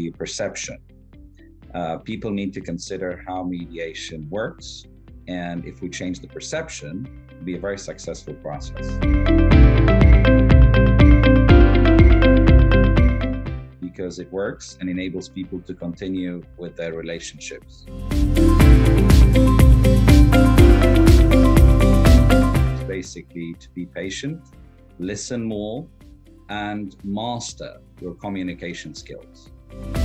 be perception. Uh, people need to consider how mediation works, and if we change the perception, it'll be a very successful process. Because it works and enables people to continue with their relationships. basically to be patient, listen more, and master your communication skills. Thank you.